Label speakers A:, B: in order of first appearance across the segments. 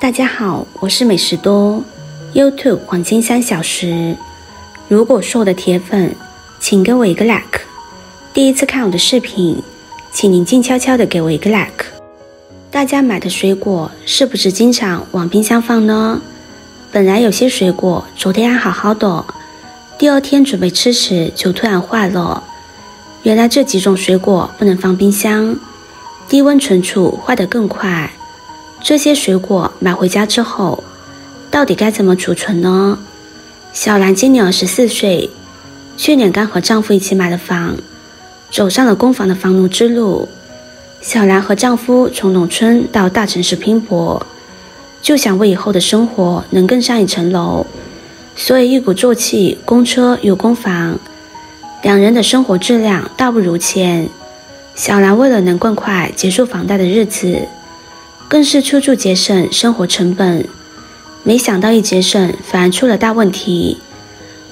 A: 大家好，我是美食多，YouTube 黄金三小时。如果是我的铁粉，请给我一个 like。第一次看我的视频，请您静悄悄的给我一个 like。大家买的水果是不是经常往冰箱放呢？本来有些水果昨天还好好的，第二天准备吃时就突然坏了。原来这几种水果不能放冰箱，低温存储坏得更快。这些水果买回家之后，到底该怎么储存呢？小兰今年二十四岁，去年刚和丈夫一起买了房，走上了供房的房奴之路。小兰和丈夫从农村到大城市拼搏，就想为以后的生活能更上一层楼，所以一鼓作气供车又供房，两人的生活质量大不如前。小兰为了能更快结束房贷的日子。更是处处节省生活成本，没想到一节省反而出了大问题，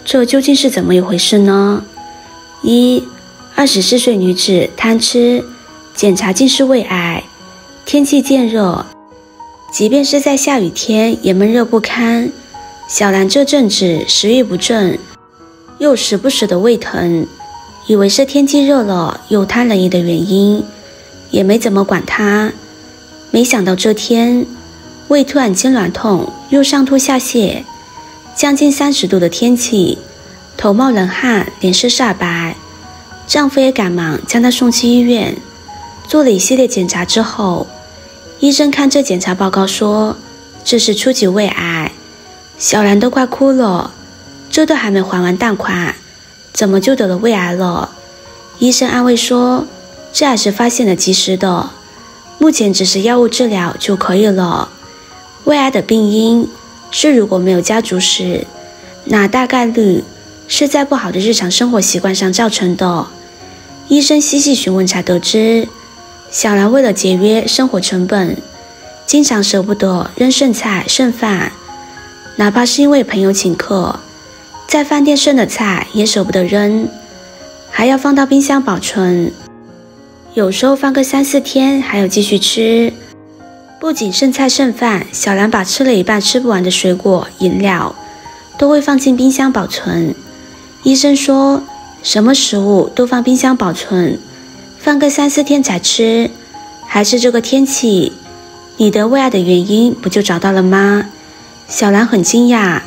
A: 这究竟是怎么一回事呢？一，二十四岁女子贪吃，检查竟是胃癌。天气渐热，即便是在下雨天也闷热不堪。小兰这阵子食欲不振，又时不时的胃疼，以为是天气热了又贪冷饮的原因，也没怎么管她。没想到这天，胃突然间软痛，又上吐下泻，将近三十度的天气，头冒冷汗，脸色煞白。丈夫也赶忙将她送去医院，做了一系列检查之后，医生看这检查报告说这是初级胃癌。小兰都快哭了，这都还没还完贷款，怎么就得了胃癌了？医生安慰说，这还是发现的及时的。目前只是药物治疗就可以了。胃癌的病因是如果没有家族史，那大概率是在不好的日常生活习惯上造成的。医生细细询问才得知，小兰为了节约生活成本，经常舍不得扔剩菜剩饭，哪怕是因为朋友请客，在饭店剩的菜也舍不得扔，还要放到冰箱保存。有时候放个三四天还要继续吃，不仅剩菜剩饭，小兰把吃了一半吃不完的水果、饮料都会放进冰箱保存。医生说，什么食物都放冰箱保存，放个三四天才吃，还是这个天气，你得胃癌的原因不就找到了吗？小兰很惊讶，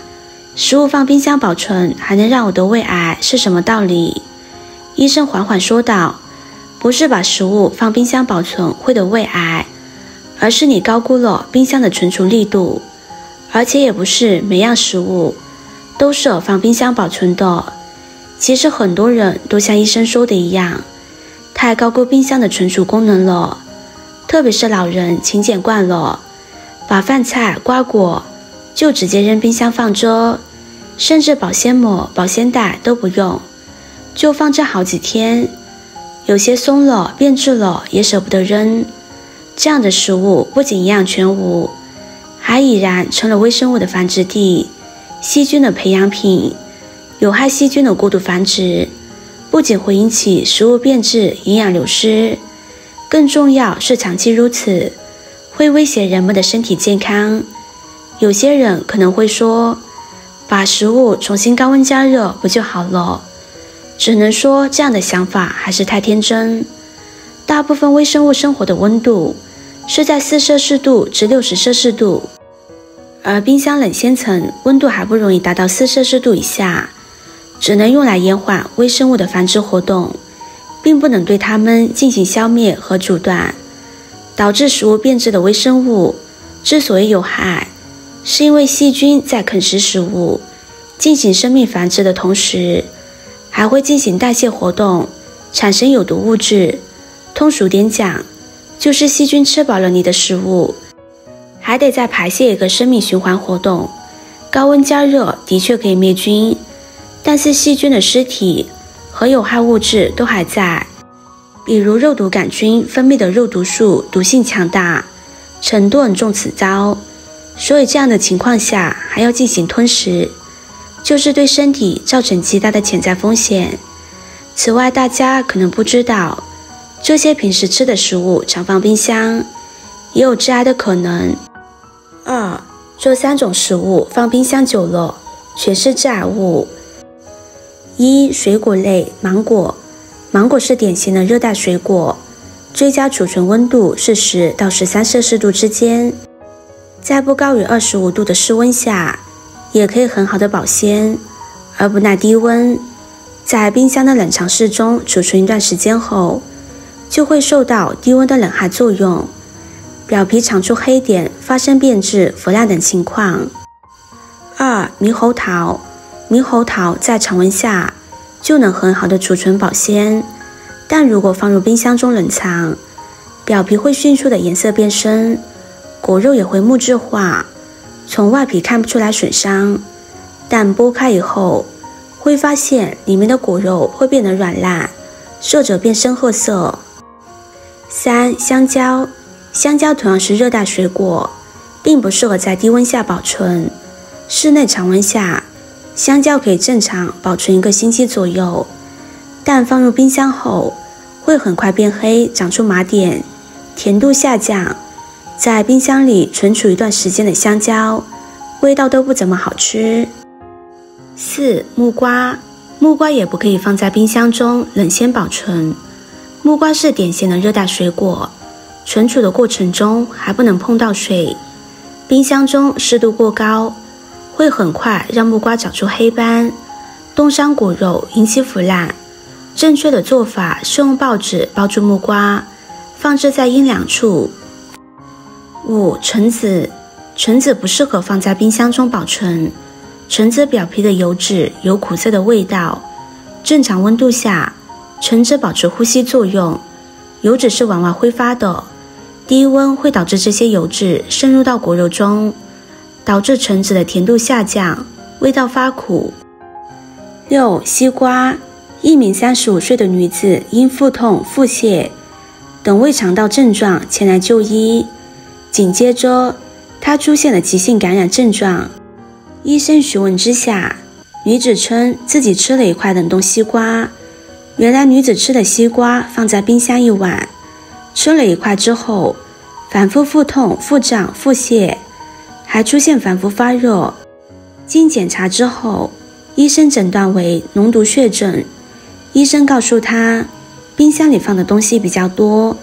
A: 食物放冰箱保存还能让我得胃癌是什么道理？医生缓缓说道。不是把食物放冰箱保存会得胃癌，而是你高估了冰箱的存储力度，而且也不是每样食物都适合放冰箱保存的。其实很多人都像医生说的一样，太高估冰箱的存储功能了，特别是老人勤俭惯了，把饭菜、瓜果就直接扔冰箱放着，甚至保鲜膜、保鲜袋都不用，就放着好几天。有些松了、变质了，也舍不得扔。这样的食物不仅营养全无，还已然成了微生物的繁殖地、细菌的培养品。有害细菌的过度繁殖，不仅会引起食物变质、营养流失，更重要是长期如此，会威胁人们的身体健康。有些人可能会说，把食物重新高温加热不就好了？只能说这样的想法还是太天真。大部分微生物生活的温度是在四摄氏度至六十摄氏度，而冰箱冷鲜层温度还不容易达到四摄氏度以下，只能用来延缓微生物的繁殖活动，并不能对它们进行消灭和阻断。导致食物变质的微生物之所以有害，是因为细菌在啃食食物、进行生命繁殖的同时。还会进行代谢活动，产生有毒物质。通俗点讲，就是细菌吃饱了你的食物，还得再排泄一个生命循环活动。高温加热的确可以灭菌，但是细菌的尸体和有害物质都还在，比如肉毒杆菌分泌的肉毒素毒性强大，程度很重，此招。所以这样的情况下还要进行吞食。就是对身体造成极大的潜在风险。此外，大家可能不知道，这些平时吃的食物常放冰箱，也有致癌的可能。二，这三种食物放冰箱久了，全是致癌物。一、水果类，芒果。芒果是典型的热带水果，最佳储存温度是十到十三摄氏度之间，在不高于二十五度的室温下，也可以很好的保鲜，而不耐低温。在冰箱的冷藏室中储存一段时间后，就会受到低温的冷害作用，表皮长出黑点，发生变质、腐烂等情况。二、猕猴桃，猕猴桃在常温下。就能很好的储存保鲜，但如果放入冰箱中冷藏，表皮会迅速的颜色变深，果肉也会木质化。从外皮看不出来损伤，但剥开以后，会发现里面的果肉会变得软烂，色泽变深褐色。三、香蕉，香蕉同样是热带水果，并不适合在低温下保存，室内常温下。香蕉可以正常保存一个星期左右，但放入冰箱后会很快变黑，长出麻点，甜度下降。在冰箱里存储一段时间的香蕉，味道都不怎么好吃。四、木瓜，木瓜也不可以放在冰箱中冷鲜保存。木瓜是典型的热带水果，存储的过程中还不能碰到水，冰箱中湿度过高。会很快让木瓜长出黑斑，冻伤果肉，引起腐烂。正确的做法是用报纸包住木瓜，放置在阴凉处。五、橙子，橙子不适合放在冰箱中保存。橙子表皮的油脂有苦涩的味道，正常温度下，橙子保持呼吸作用，油脂是往外挥发的。低温会导致这些油脂渗入到果肉中。导致橙子的甜度下降，味道发苦。六、西瓜。一名三十五岁的女子因腹痛、腹泻等胃肠道症状前来就医，紧接着她出现了急性感染症状。医生询问之下，女子称自己吃了一块冷冻西瓜。原来女子吃的西瓜放在冰箱一晚，吃了一块之后，反复腹痛、腹胀、腹泻。还出现反复发热，经检查之后，医生诊断为脓毒血症。医生告诉她，冰箱里放的东西比较多，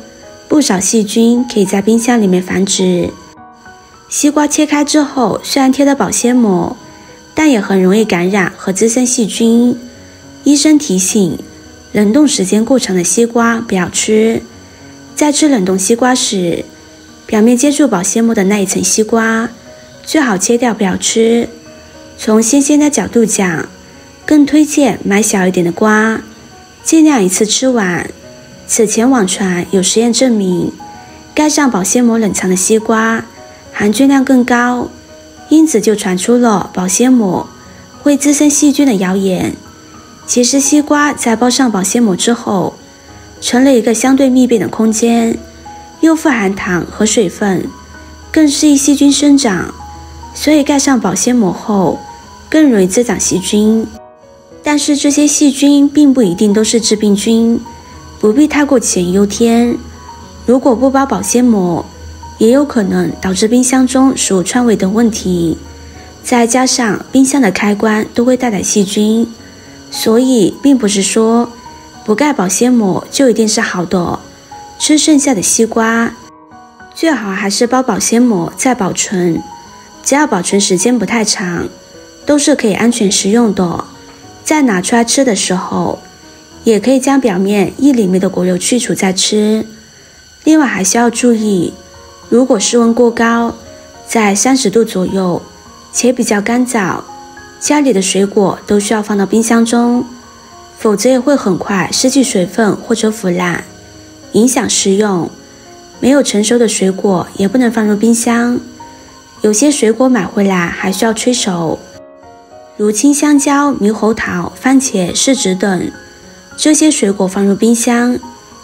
A: 不少细菌可以在冰箱里面繁殖。西瓜切开之后，虽然贴了保鲜膜，但也很容易感染和滋生细菌。医生提醒，冷冻时间过长的西瓜不要吃。在吃冷冻西瓜时，表面接触保鲜膜的那一层西瓜。最好切掉不要吃。从新鲜的角度讲，更推荐买小一点的瓜，尽量一次吃完。此前网传有实验证明，盖上保鲜膜冷藏的西瓜含菌量更高，因此就传出了保鲜膜会滋生细菌的谣言。其实西瓜在包上保鲜膜之后，成了一个相对密闭的空间，又富含糖和水分，更适宜细菌生长。所以盖上保鲜膜后，更容易滋长细菌。但是这些细菌并不一定都是致病菌，不必太过杞人忧天。如果不包保鲜膜，也有可能导致冰箱中食物串味等问题。再加上冰箱的开关都会带来细菌，所以并不是说不盖保鲜膜就一定是好的。吃剩下的西瓜，最好还是包保鲜膜再保存。只要保存时间不太长，都是可以安全食用的。在拿出来吃的时候，也可以将表面一厘米的果肉去除再吃。另外还需要注意，如果室温过高，在三十度左右且比较干燥，家里的水果都需要放到冰箱中，否则也会很快失去水分或者腐烂，影响食用。没有成熟的水果也不能放入冰箱。有些水果买回来还需要催熟，如青香蕉、猕猴桃、番茄、柿子等，这些水果放入冰箱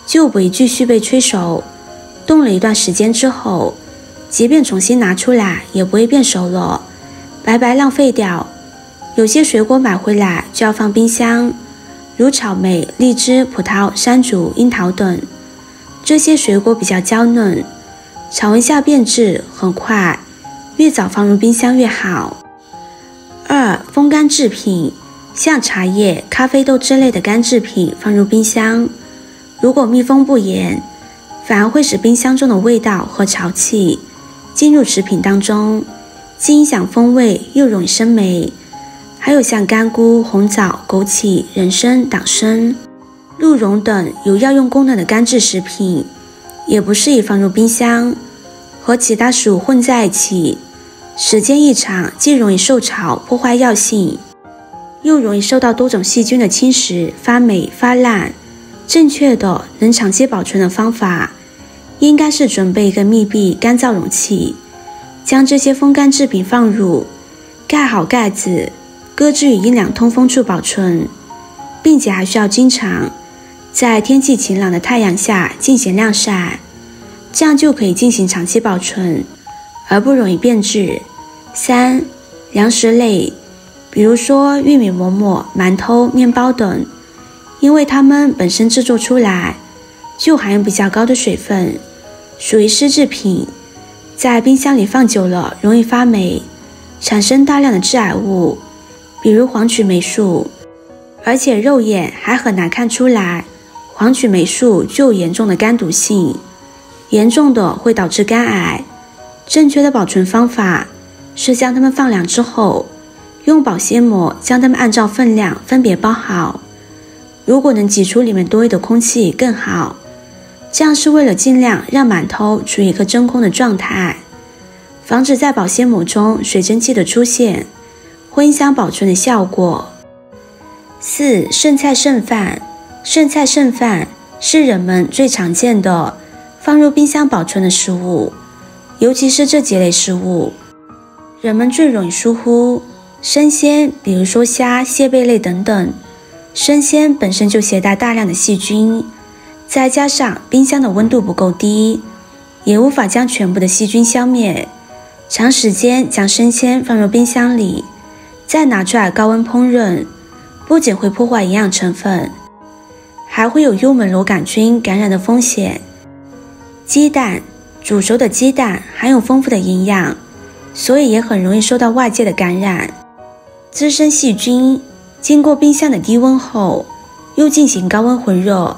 A: 就不宜继续被催熟。冻了一段时间之后，即便重新拿出来也不会变熟了，白白浪费掉。有些水果买回来就要放冰箱，如草莓、荔枝、葡萄、山竹、樱桃等，这些水果比较娇嫩，常温下变质很快。越早放入冰箱越好。二、风干制品，像茶叶、咖啡豆之类的干制品放入冰箱，如果密封不严，反而会使冰箱中的味道和潮气进入食品当中，既影响风味，又容易生霉。还有像干菇、红枣、枸杞、人参、党参、鹿茸等有药用功能的干制食品，也不适宜放入冰箱，和其他食物混在一起。时间一长，既容易受潮破坏药性，又容易受到多种细菌的侵蚀，发霉发烂。正确的能长期保存的方法，应该是准备一个密闭干燥容器，将这些风干制品放入，盖好盖子，搁置于阴凉通风处保存，并且还需要经常在天气晴朗的太阳下进行晾晒，这样就可以进行长期保存。而不容易变质。三、粮食类，比如说玉米馍馍、馒头、面包等，因为它们本身制作出来就含有比较高的水分，属于湿制品，在冰箱里放久了容易发霉，产生大量的致癌物，比如黄曲霉素，而且肉眼还很难看出来黄曲霉素具有严重的肝毒性，严重的会导致肝癌。正确的保存方法是将它们放凉之后，用保鲜膜将它们按照分量分别包好。如果能挤出里面多余的空气更好，这样是为了尽量让馒头处于一个真空的状态，防止在保鲜膜中水蒸气的出现，会影响保存的效果。四、剩菜剩饭，剩菜剩饭是人们最常见的放入冰箱保存的食物。尤其是这几类食物，人们最容易疏忽。生鲜，比如说虾、蟹贝类等等，生鲜本身就携带大量的细菌，再加上冰箱的温度不够低，也无法将全部的细菌消灭。长时间将生鲜放入冰箱里，再拿出来高温烹饪，不仅会破坏营养成分，还会有幽门螺杆菌感染的风险。鸡蛋。煮熟的鸡蛋含有丰富的营养，所以也很容易受到外界的感染，滋生细菌。经过冰箱的低温后，又进行高温混热，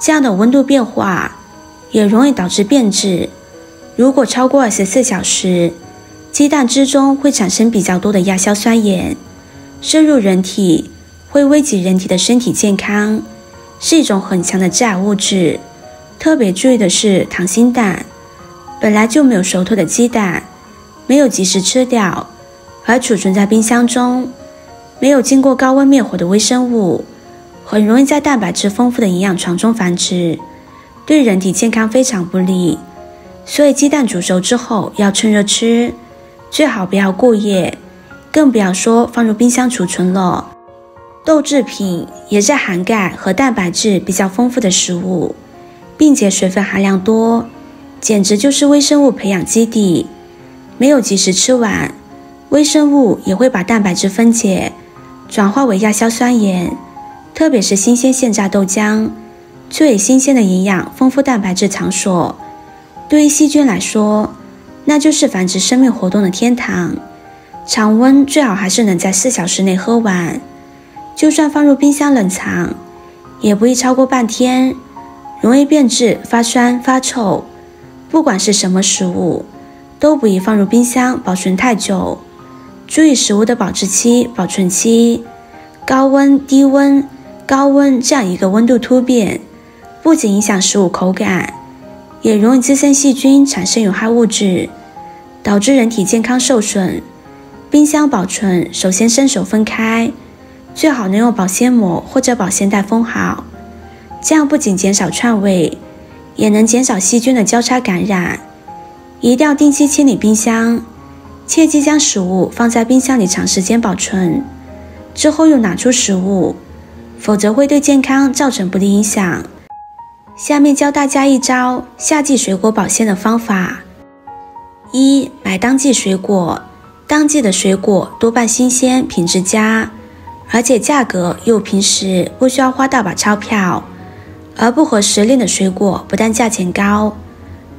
A: 这样的温度变化也容易导致变质。如果超过二十四小时，鸡蛋之中会产生比较多的亚硝酸盐，摄入人体会危及人体的身体健康，是一种很强的致癌物质。特别注意的是，溏心蛋。本来就没有熟透的鸡蛋，没有及时吃掉，而储存在冰箱中，没有经过高温灭火的微生物，很容易在蛋白质丰富的营养床中繁殖，对人体健康非常不利。所以鸡蛋煮熟之后要趁热吃，最好不要过夜，更不要说放入冰箱储存了。豆制品也是含钙和蛋白质比较丰富的食物，并且水分含量多。简直就是微生物培养基地，没有及时吃完，微生物也会把蛋白质分解，转化为亚硝酸盐。特别是新鲜现榨豆浆，最新鲜的营养丰富蛋白质场所，对于细菌来说，那就是繁殖生命活动的天堂。常温最好还是能在四小时内喝完，就算放入冰箱冷藏，也不宜超过半天，容易变质、发酸、发臭。不管是什么食物，都不宜放入冰箱保存太久。注意食物的保质期、保存期。高温、低温、高温这样一个温度突变，不仅影响食物口感，也容易滋生细菌，产生有害物质，导致人体健康受损。冰箱保存首先伸手分开，最好能用保鲜膜或者保鲜袋封好，这样不仅减少串味。也能减少细菌的交叉感染。一定要定期清理冰箱，切忌将食物放在冰箱里长时间保存，之后又拿出食物，否则会对健康造成不利影响。下面教大家一招夏季水果保鲜的方法：一、买当季水果，当季的水果多半新鲜，品质佳，而且价格又平时不需要花大把钞票。而不合时令的水果，不但价钱高，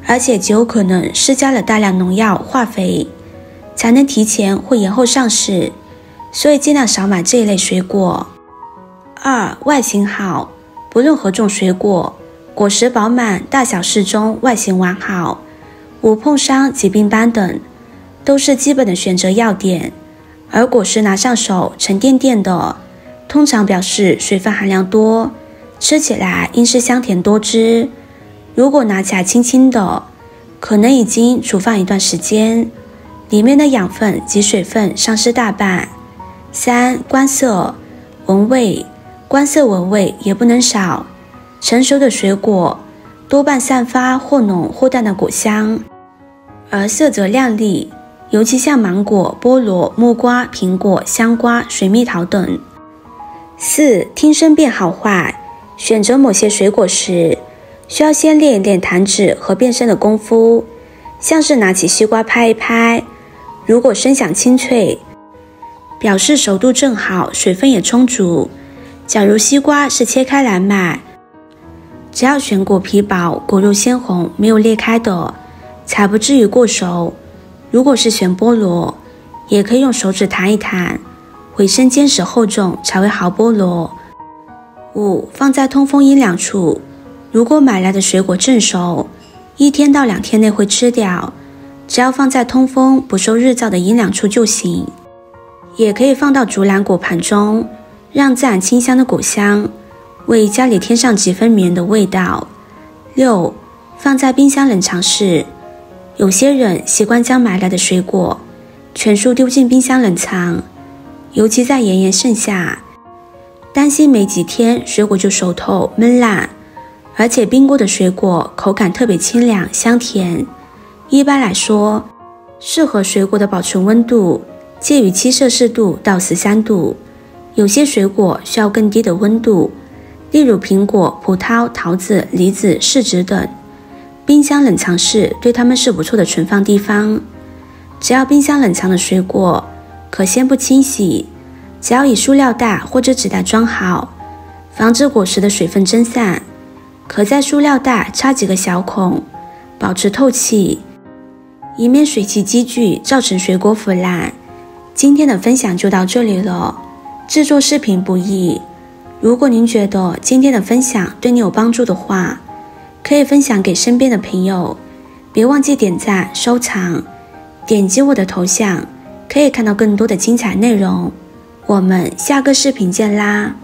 A: 而且极有可能施加了大量农药、化肥。才能提前或延后上市，所以尽量少买这一类水果。二、外形好，不论何种水果，果实饱满、大小适中、外形完好、无碰伤、疾病斑等，都是基本的选择要点。而果实拿上手沉甸甸的，通常表示水分含量多，吃起来应是香甜多汁。如果拿起来轻轻的，可能已经煮放一段时间，里面的养分及水分丧失大半。三、观色、闻味，观色闻味也不能少。成熟的水果多半散发或浓或淡的果香，而色泽亮丽。尤其像芒果、菠萝、木瓜、苹果、香瓜、水蜜桃等。四、听声辨好坏，选择某些水果时，需要先练一练弹指和辨声的功夫。像是拿起西瓜拍一拍，如果声响清脆，表示熟度正好，水分也充足。假如西瓜是切开来买，只要选果皮薄、果肉鲜红、没有裂开的，才不至于过熟。如果是选菠萝，也可以用手指弹一弹，回声坚实厚重才会好菠萝。五、放在通风阴凉处。如果买来的水果正熟，一天到两天内会吃掉，只要放在通风、不受日照的阴凉处就行。也可以放到竹篮果盘中，让自然清香的果香为家里添上几分迷人的味道。六、放在冰箱冷藏室。有些人习惯将买来的水果全数丢进冰箱冷藏，尤其在炎炎盛夏，担心没几天水果就熟透闷烂。而且冰过的水果口感特别清凉香甜。一般来说，适合水果的保存温度介于七摄氏度到十三度。有些水果需要更低的温度，例如苹果、葡萄、桃子、梨子、柿子等。冰箱冷藏室对它们是不错的存放地方。只要冰箱冷藏的水果可先不清洗，只要以塑料袋或者纸袋装好，防止果实的水分蒸散。可在塑料袋插几个小孔，保持透气，以免水汽积聚造成水果腐烂。今天的分享就到这里了。制作视频不易，如果您觉得今天的分享对你有帮助的话，可以分享给身边的朋友，别忘记点赞、收藏，点击我的头像，可以看到更多的精彩内容。我们下个视频见啦！